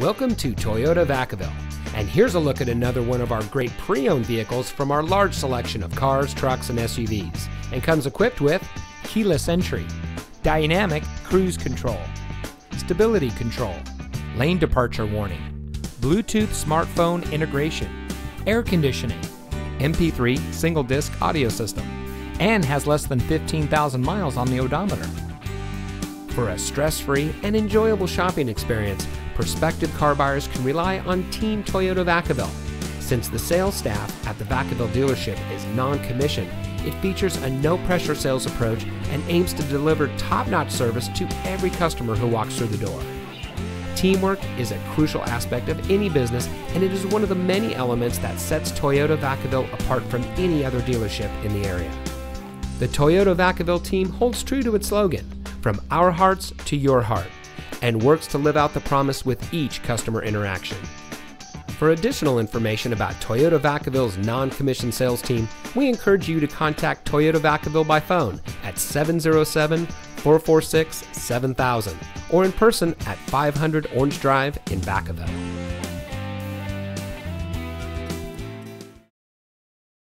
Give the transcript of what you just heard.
Welcome to Toyota Vacaville. And here's a look at another one of our great pre owned vehicles from our large selection of cars, trucks, and SUVs. And comes equipped with keyless entry, dynamic cruise control, stability control, lane departure warning, Bluetooth smartphone integration, air conditioning, MP3 single disc audio system, and has less than 15,000 miles on the odometer. For a stress free and enjoyable shopping experience, prospective car buyers can rely on Team Toyota Vacaville. Since the sales staff at the Vacaville dealership is non commissioned, it features a no pressure sales approach and aims to deliver top notch service to every customer who walks through the door. Teamwork is a crucial aspect of any business, and it is one of the many elements that sets Toyota Vacaville apart from any other dealership in the area. The Toyota Vacaville team holds true to its slogan, from our hearts to your heart, and works to live out the promise with each customer interaction. For additional information about Toyota Vacaville's non commissioned sales team, we encourage you to contact Toyota Vacaville by phone at 707 446 7000 or in person at 500 Orange Drive in Vacaville.